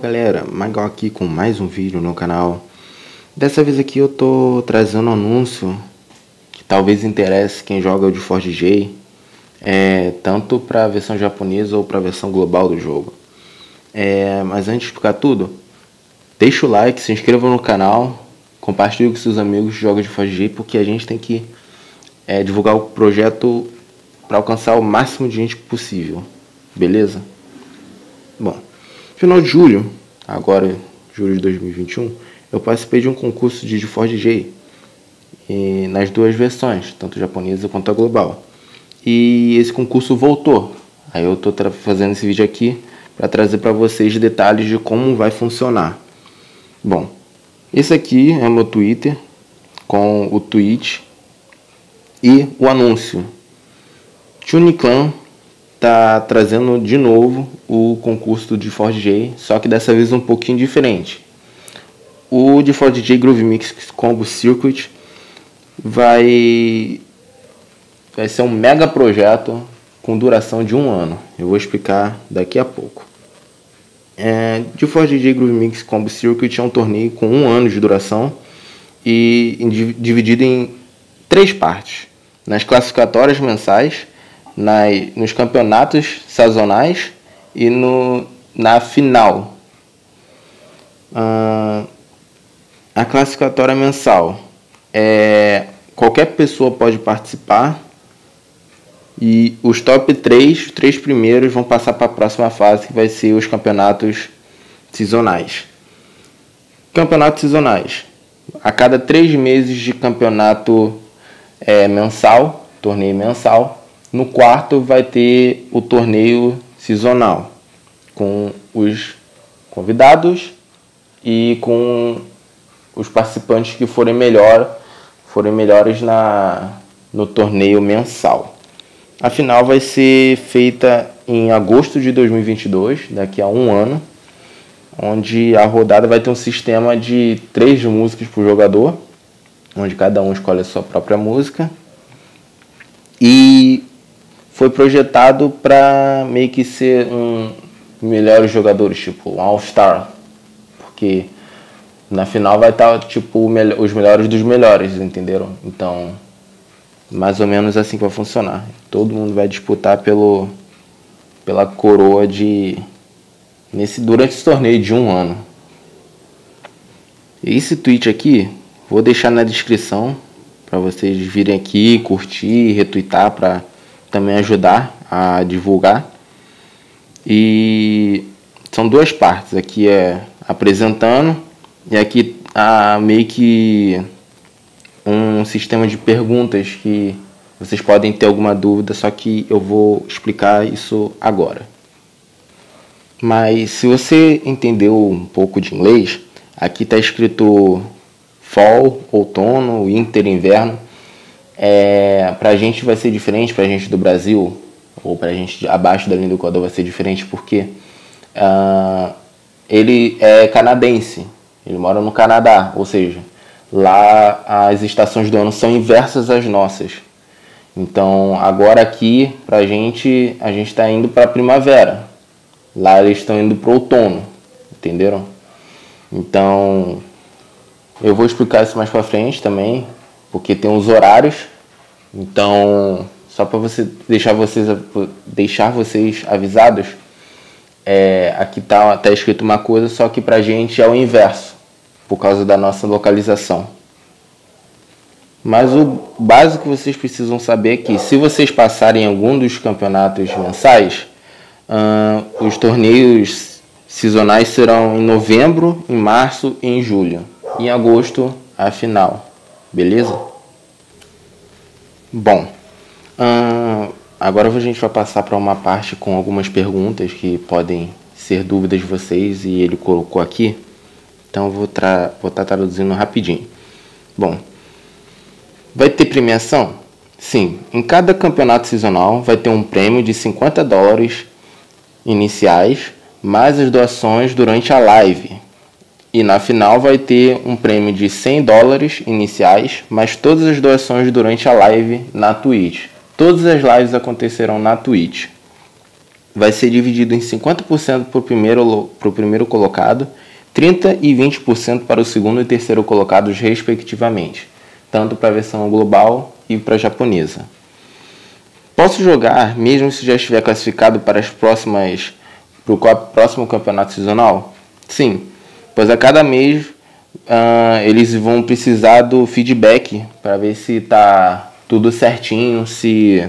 galera, Magal aqui com mais um vídeo no canal. Dessa vez aqui eu tô trazendo um anúncio que talvez interesse quem joga de Forge J, é, tanto para a versão japonesa ou para a versão global do jogo. É, mas antes de explicar tudo, deixa o like, se inscreva no canal, compartilhe com seus amigos que jogam de Forge J, porque a gente tem que é, divulgar o projeto para alcançar o máximo de gente possível, beleza? Bom, final de julho, agora julho de 2021, eu participei de um concurso de Forge J e, nas duas versões, tanto japonesa quanto a global. E esse concurso voltou. Aí eu estou fazendo esse vídeo aqui para trazer para vocês detalhes de como vai funcionar. Bom, esse aqui é meu Twitter com o tweet e o anúncio Tuniclan está trazendo de novo o concurso de Ford J, só que dessa vez um pouquinho diferente. O de Ford J Groove Mix Combo Circuit vai vai ser um mega projeto com duração de um ano. Eu vou explicar daqui a pouco. É, de Ford J Groove Mix Combo Circuit é um torneio com um ano de duração e dividido em três partes. Nas classificatórias mensais, nas, nos campeonatos sazonais e no, na final. Ah, a classificatória mensal é qualquer pessoa pode participar e os top 3, os três primeiros vão passar para a próxima fase que vai ser os campeonatos sazonais. Campeonatos sazonais. A cada três meses de campeonato é, mensal, torneio mensal, no quarto vai ter o torneio sazonal com os convidados e com os participantes que forem melhor, forem melhores na no torneio mensal. A final vai ser feita em agosto de 2022, daqui a um ano, onde a rodada vai ter um sistema de três músicas por jogador, onde cada um escolhe a sua própria música. Foi projetado para meio que ser um melhores jogadores, tipo um All-Star. Porque na final vai estar tá, tipo os melhores dos melhores, entenderam? Então, mais ou menos assim que vai funcionar. Todo mundo vai disputar pelo pela coroa de nesse durante esse torneio de um ano. Esse tweet aqui vou deixar na descrição para vocês virem aqui, curtir, retweetar para também ajudar a divulgar. E são duas partes. Aqui é apresentando e aqui há meio que um sistema de perguntas que vocês podem ter alguma dúvida, só que eu vou explicar isso agora. Mas se você entendeu um pouco de inglês, aqui está escrito fall, outono, winter, inverno. É, para a gente vai ser diferente, para a gente do Brasil, ou para a gente abaixo da linha do Equador vai ser diferente porque uh, ele é canadense, ele mora no Canadá, ou seja, lá as estações do ano são inversas às nossas. Então agora aqui para a gente a gente está indo para a primavera, lá eles estão indo para o outono, entenderam? Então eu vou explicar isso mais para frente também, porque tem os horários. Então, só para você deixar vocês deixar vocês avisados, é, aqui tá, tá escrito uma coisa, só que pra gente é o inverso, por causa da nossa localização. Mas o básico que vocês precisam saber é que se vocês passarem algum dos campeonatos mensais, uh, os torneios sazonais serão em novembro, em março e em julho. Em agosto, a final. Beleza? Bom, hum, agora a gente vai passar para uma parte com algumas perguntas que podem ser dúvidas de vocês e ele colocou aqui. Então eu vou estar tá traduzindo rapidinho. Bom, vai ter premiação? Sim, em cada campeonato sazonal vai ter um prêmio de 50 dólares iniciais, mais as doações durante a live, e na final vai ter um prêmio de 100 dólares iniciais, mais todas as doações durante a live na Twitch. Todas as lives acontecerão na Twitch. vai ser dividido em 50% para o primeiro, primeiro colocado, 30% e 20% para o segundo e terceiro colocados, respectivamente, tanto para a versão global e para a japonesa. Posso jogar mesmo se já estiver classificado para as próximas para o próximo campeonato sazonal? Sim, pois a cada mês uh, eles vão precisar do feedback para ver se está tudo certinho, se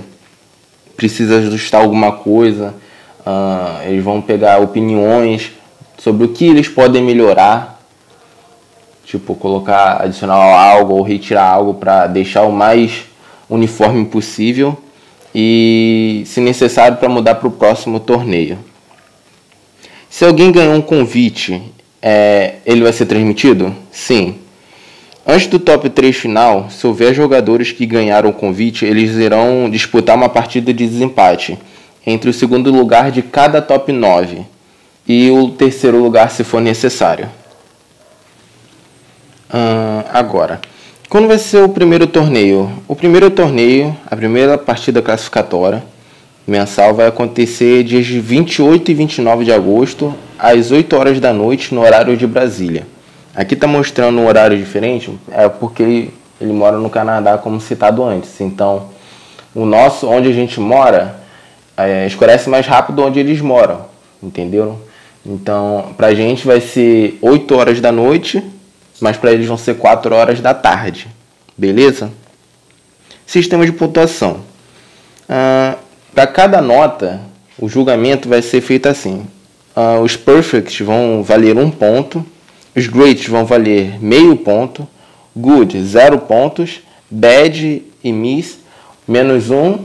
precisa ajustar alguma coisa. Uh, eles vão pegar opiniões sobre o que eles podem melhorar, tipo colocar, adicionar algo ou retirar algo para deixar o mais uniforme possível e, se necessário, para mudar para o próximo torneio. Se alguém ganhou um convite, é, ele vai ser transmitido? Sim. Antes do top 3 final, se houver jogadores que ganharam o convite, eles irão disputar uma partida de desempate entre o segundo lugar de cada top 9 e o terceiro lugar se for necessário. Agora, quando vai ser o primeiro torneio? O primeiro torneio, a primeira partida classificatória mensal vai acontecer dias 28 e 29 de agosto, às 8 horas da noite, no horário de Brasília. Aqui está mostrando um horário diferente, é porque ele mora no Canadá, como citado antes. Então, o nosso, onde a gente mora, é, escurece mais rápido onde eles moram, entendeu? Então, pra gente vai ser 8 horas da noite, mas para eles vão ser 4 horas da tarde, beleza? Sistema de pontuação. Ah, para cada nota, o julgamento vai ser feito assim. Uh, os perfects vão valer um ponto, os greats vão valer meio ponto, good zero pontos, bad e miss menos um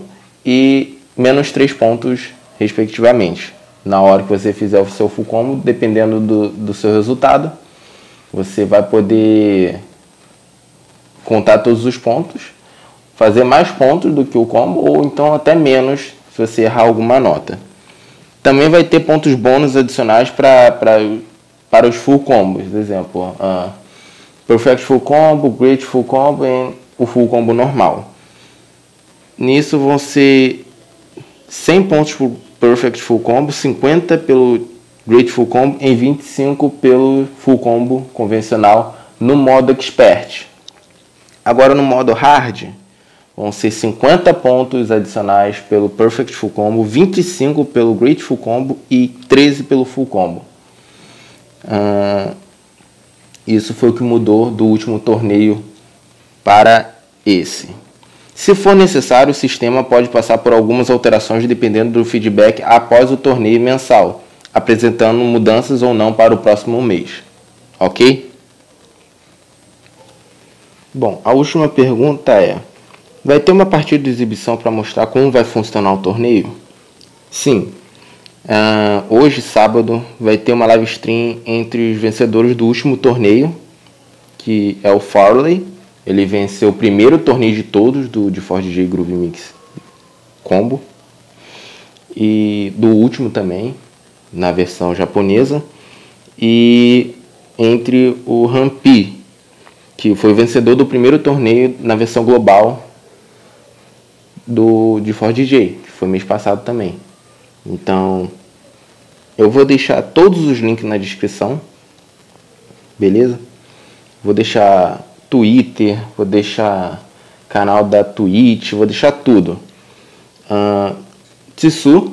e menos três pontos respectivamente. Na hora que você fizer o seu full combo, dependendo do, do seu resultado, você vai poder contar todos os pontos, fazer mais pontos do que o combo ou então até menos se você errar alguma nota. Também vai ter pontos bônus adicionais pra, pra, para os full combos. Exemplo, uh, Perfect Full Combo, Great Full Combo e o Full Combo normal. Nisso vão ser 100 pontos por Perfect Full Combo, 50 pelo Great Full Combo e 25 pelo Full Combo convencional no modo Expert. Agora no modo Hard, vão ser 50 pontos adicionais pelo Perfect Full Combo, 25 pelo Great Full Combo e 13 pelo Full Combo. Uh, isso foi o que mudou do último torneio para esse. Se for necessário, o sistema pode passar por algumas alterações dependendo do feedback após o torneio mensal, apresentando mudanças ou não para o próximo mês. Ok? Bom, a última pergunta é: Vai ter uma partida de exibição para mostrar como vai funcionar o torneio? Sim. Uh, hoje, sábado, vai ter uma live stream entre os vencedores do último torneio, que é o Farley. Ele venceu o primeiro torneio de todos do de Ford J Groove Mix Combo. E do último também, na versão japonesa. E entre o Rampi, que foi o vencedor do primeiro torneio na versão global do de Ford DJ, que foi mês passado também. Então, eu vou deixar todos os links na descrição, beleza? Vou deixar Twitter, vou deixar canal da Twitch, vou deixar tudo. Uh, Tsu,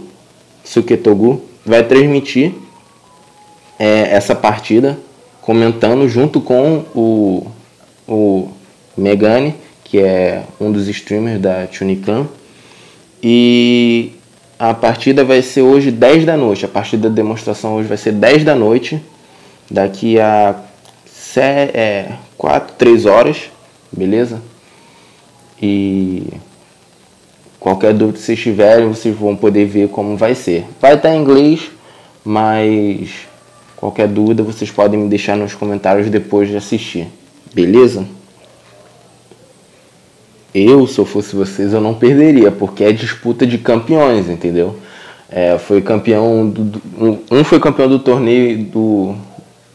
Suketogu, vai transmitir é, essa partida comentando junto com o, o Megane que é um dos streamers da Tunicam. E a partida vai ser hoje 10 da noite. A partida da demonstração hoje vai ser 10 da noite. Daqui a 4, 3 é, horas, beleza? E qualquer dúvida que vocês tiverem, vocês vão poder ver como vai ser. Vai estar em inglês, mas qualquer dúvida vocês podem me deixar nos comentários depois de assistir, beleza? Eu, se eu fosse vocês, eu não perderia, porque é disputa de campeões, entendeu? É, foi campeão do, do, um foi campeão do torneio do,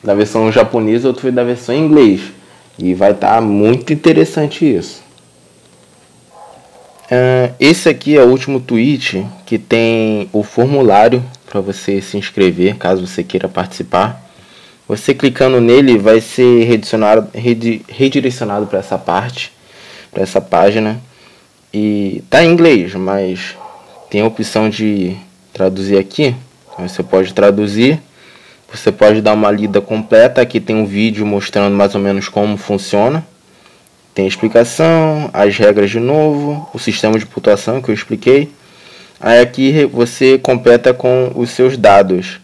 da versão japonesa, outro foi da versão inglês. E vai estar tá muito interessante isso. Uh, esse aqui é o último tweet que tem o formulário para você se inscrever, caso você queira participar. Você clicando nele vai ser redirecionado, redirecionado para essa parte, para essa página. E tá em inglês, mas tem a opção de traduzir aqui. Você pode traduzir, você pode dar uma lida completa. Aqui tem um vídeo mostrando mais ou menos como funciona. Tem a explicação, as regras de novo, o sistema de pontuação que eu expliquei. Aí aqui você completa com os seus dados.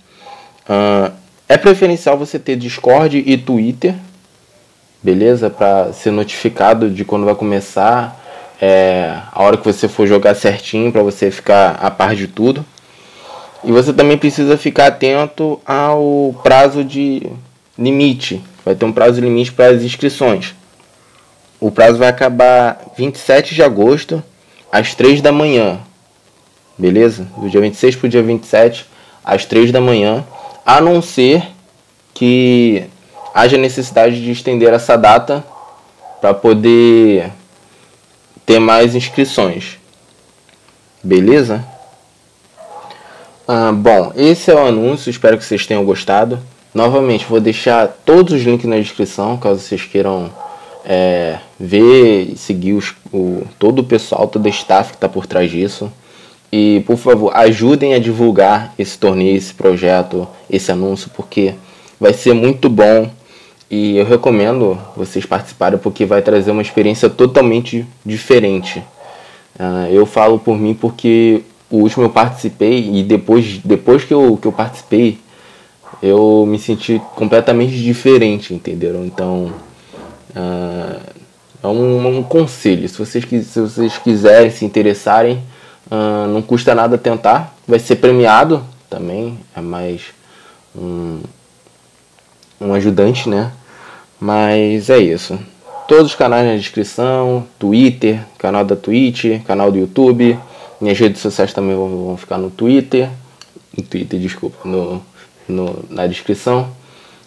Uh, é preferencial você ter Discord e Twitter, beleza? Para ser notificado de quando vai começar, é, a hora que você for jogar certinho, para você ficar a par de tudo. E você também precisa ficar atento ao prazo de limite. Vai ter um prazo limite para as inscrições. O prazo vai acabar 27 de agosto, às 3 da manhã. Beleza? Do dia 26 para o dia 27, às 3 da manhã a não ser que haja necessidade de estender essa data para poder ter mais inscrições. Beleza? Ah, bom, esse é o anúncio, espero que vocês tenham gostado. Novamente, vou deixar todos os links na descrição, caso vocês queiram é, ver e seguir os, o, todo o pessoal, todo o staff que está por trás disso. E, por favor, ajudem a divulgar esse torneio, esse projeto, esse anúncio, porque vai ser muito bom. E eu recomendo vocês participarem, porque vai trazer uma experiência totalmente diferente. Uh, eu falo por mim porque o último eu participei e depois, depois que, eu, que eu participei, eu me senti completamente diferente, entenderam? Então, uh, é um, um, conselho. Se vocês, se vocês quiserem se interessarem, Uh, não custa nada tentar. Vai ser premiado também. É mais um, um ajudante, né? Mas é isso. Todos os canais na descrição, Twitter, canal da Twitch, canal do YouTube. Minhas redes sociais também vão, ficar no Twitter. No Twitter, desculpa, no, no, na descrição.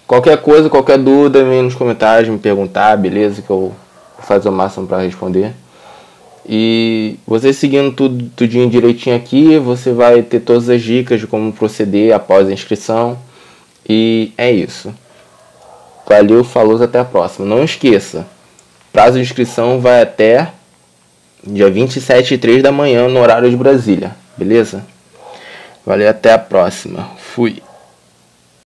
Qualquer coisa, qualquer dúvida, vem nos comentários me perguntar, beleza? Que eu vou fazer o máximo para responder. E você seguindo tudo tudinho direitinho aqui, você vai ter todas as dicas de como proceder após a inscrição. E é isso. Valeu, falou, até a próxima. Não esqueça, prazo de inscrição vai até dia 27 e 3 da manhã no horário de Brasília, beleza? Valeu, até a próxima. Fui.